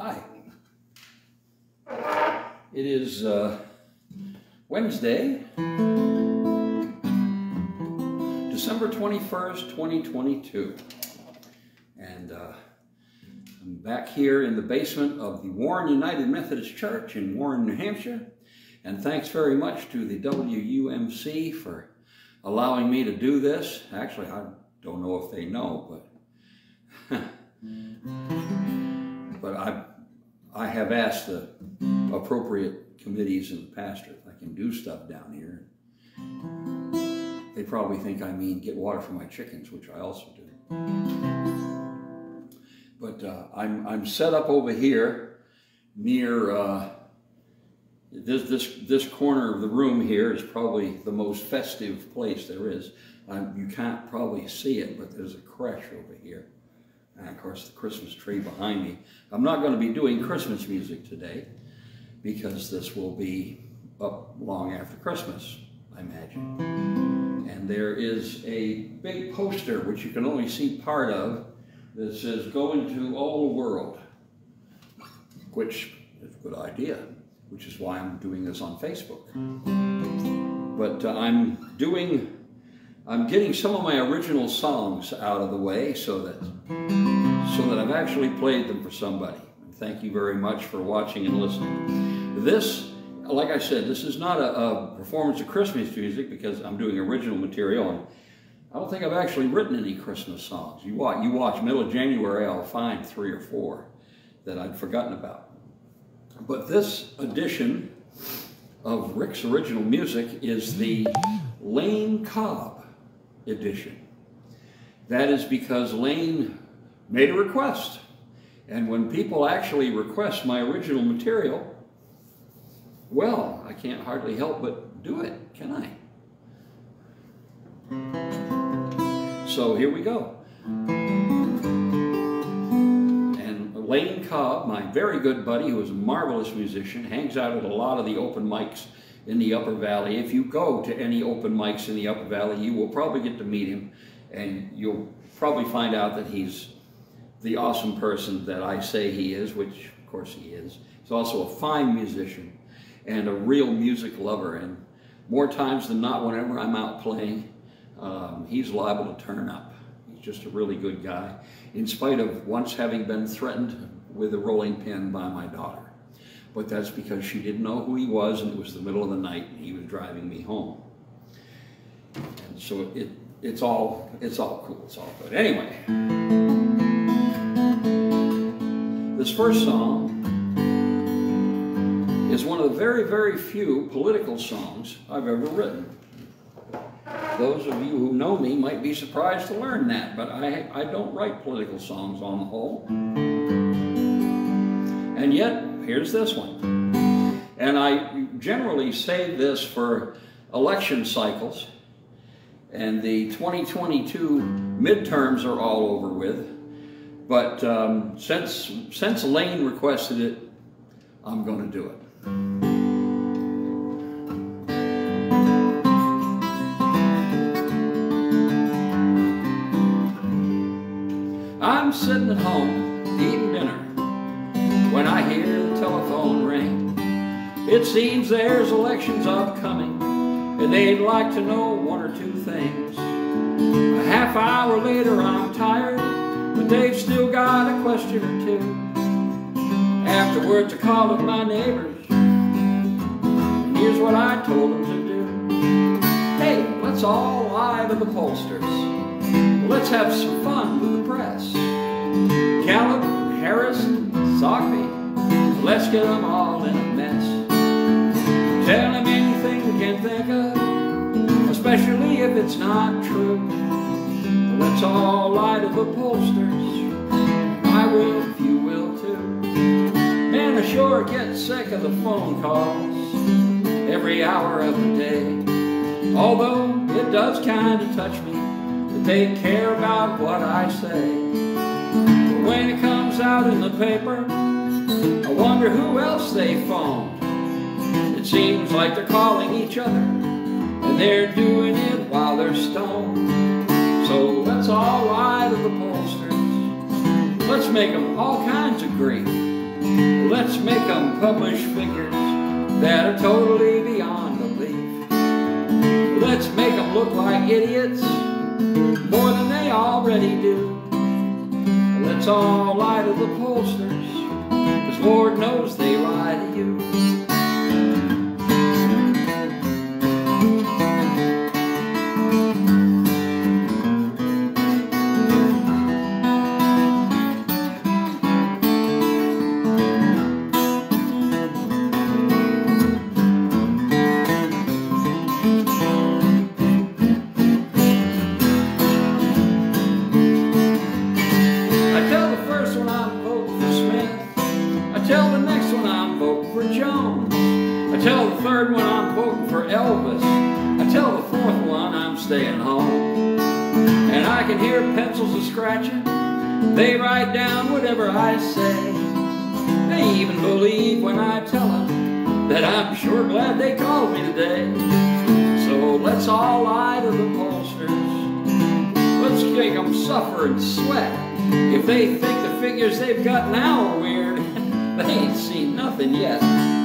Hi. It is uh, Wednesday, December 21st, 2022. And uh, I'm back here in the basement of the Warren United Methodist Church in Warren, New Hampshire. And thanks very much to the WUMC for allowing me to do this. Actually, I don't know if they know, but but I I have asked the appropriate committees and the pastor if I can do stuff down here. They probably think I mean get water for my chickens, which I also do. But uh, I'm I'm set up over here near uh, this this this corner of the room here is probably the most festive place there is. You can't probably see it, but there's a creche over here. And of course, the Christmas tree behind me. I'm not going to be doing Christmas music today because this will be up long after Christmas, I imagine. And there is a big poster, which you can only see part of, that says, Go into all the world, which is a good idea, which is why I'm doing this on Facebook. But uh, I'm doing, I'm getting some of my original songs out of the way so that so that I've actually played them for somebody. Thank you very much for watching and listening. This, like I said, this is not a, a performance of Christmas music because I'm doing original material. And I don't think I've actually written any Christmas songs. You watch, you watch middle of January, I'll find three or four that I'd forgotten about. But this edition of Rick's original music is the Lane Cobb edition. That is because Lane made a request. And when people actually request my original material, well, I can't hardly help but do it, can I? So here we go. And Lane Cobb, my very good buddy, who is a marvelous musician, hangs out at a lot of the open mics in the Upper Valley. If you go to any open mics in the Upper Valley, you will probably get to meet him and you'll probably find out that he's the awesome person that I say he is, which of course he is. He's also a fine musician and a real music lover. And more times than not, whenever I'm out playing, um, he's liable to turn up. He's just a really good guy, in spite of once having been threatened with a rolling pin by my daughter. But that's because she didn't know who he was, and it was the middle of the night, and he was driving me home. And so it, it's all it's all cool. It's all good. Anyway. This first song is one of the very, very few political songs I've ever written. Those of you who know me might be surprised to learn that, but I, I don't write political songs on the whole. And yet, here's this one. And I generally say this for election cycles, and the 2022 midterms are all over with. But um, since, since Lane requested it, I'm going to do it. I'm sitting at home eating dinner when I hear the telephone ring. It seems there's elections upcoming and they'd like to know one or two things. A half hour later I'm tired they've still got a question or two. Afterwards, I called up my neighbors, and here's what I told them to do. Hey, let's all lie to the pollsters. Let's have some fun with the press. Gallup, Harris, Zogby, let's get them all in a mess. Tell them anything we can think of, especially if it's not true. Let's all to the pollsters. I will if you will too. Man, I sure get sick of the phone calls every hour of the day. Although it does kind of touch me that they care about what I say. But when it comes out in the paper, I wonder who else they phoned. It seems like they're calling each other, and they're doing it while they're stoned. Make them all kinds of grief. Let's make them publish figures that are totally beyond belief. Let's make them look like idiots more than they already do. Let's all lie to the pollsters, cause Lord knows they lie to you. They write down whatever I say. They even believe when I tell them that I'm sure glad they called me today. So let's all lie to the pollsters. Let's make them suffer and sweat. If they think the figures they've got now are weird, they ain't seen nothing yet.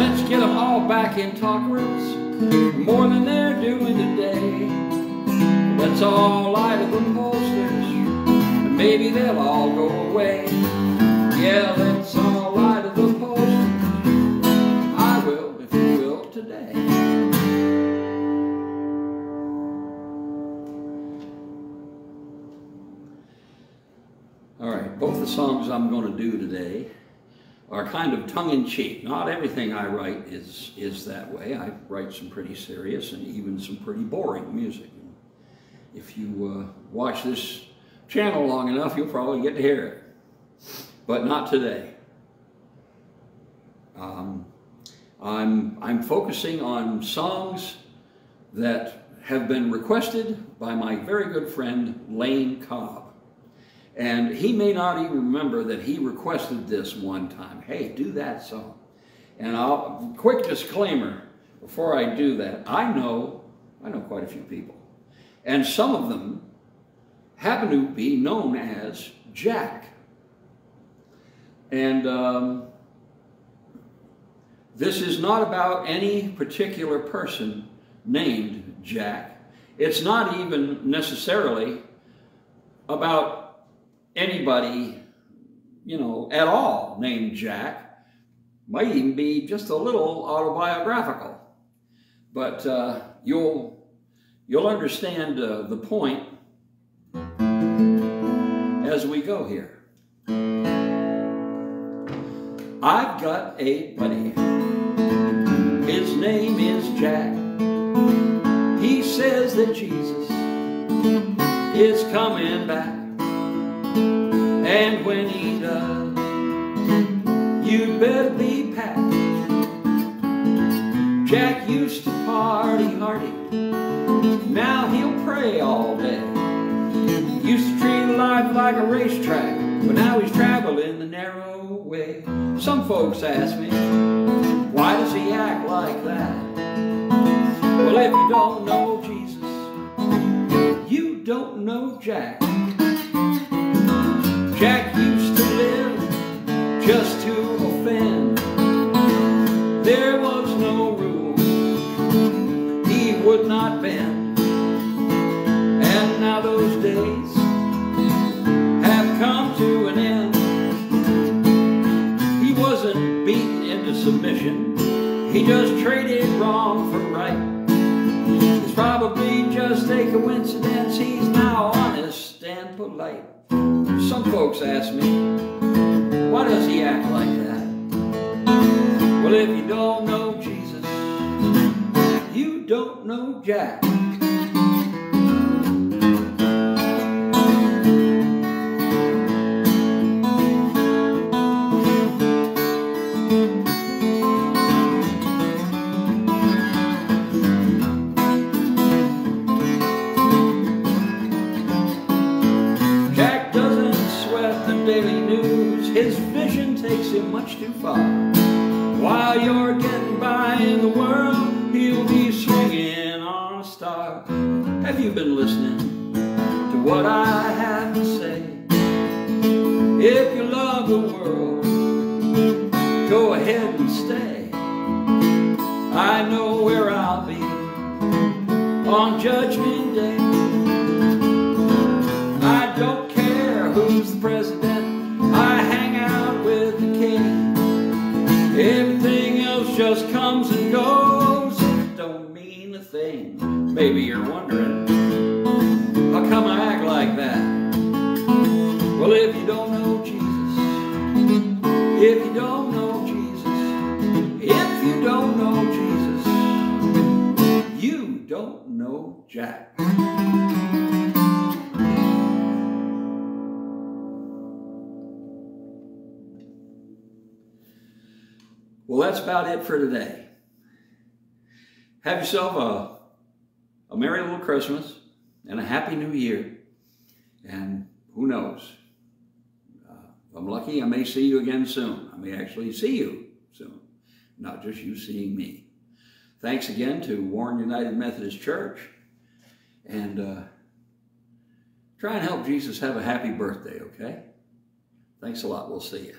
Let's get them all back in talk rooms, more than they're doing today. Let's all lie to the pollsters maybe they'll all go away. Yeah, let's all lie to the post. I will, if you will, today. All right, both the songs I'm going to do today are kind of tongue-in-cheek. Not everything I write is, is that way. I write some pretty serious and even some pretty boring music. If you uh, watch this channel long enough, you'll probably get to hear it. But not today. Um, I'm, I'm focusing on songs that have been requested by my very good friend Lane Cobb. And he may not even remember that he requested this one time. Hey, do that song. And I'll, quick disclaimer, before I do that, I know, I know quite a few people. And some of them happen to be known as Jack. And um, this is not about any particular person named Jack. It's not even necessarily about anybody, you know, at all named Jack. Might even be just a little autobiographical. But uh, you'll, you'll understand uh, the point as we go here. I've got a buddy. His name is Jack. He says that Jesus is coming back. And when he does, you better be packed. Jack used to party hardy. Now he'll pray all day. Used to treat life like a racetrack, but now he's traveling the narrow way. Some folks ask me, why does he act like that? Well, if you don't know Jesus, you don't know Jack. Jack wrong for right. It's probably just a coincidence. He's now honest and polite. Some folks ask me, why does he act like that? Well, if you don't know Jesus, you don't know Jack. you've been listening to what I have to say. If you love the world, go ahead and stay. I know where I'll be on Judgment Day. I don't care who's the president, I hang out with the king. Everything else just comes and goes, don't mean a thing. Maybe you're wondering. Don't know Jack. Well, that's about it for today. Have yourself a, a merry little Christmas and a happy new year. And who knows? Uh, I'm lucky, I may see you again soon. I may actually see you soon, not just you seeing me. Thanks again to Warren United Methodist Church. And uh, try and help Jesus have a happy birthday, okay? Thanks a lot. We'll see you.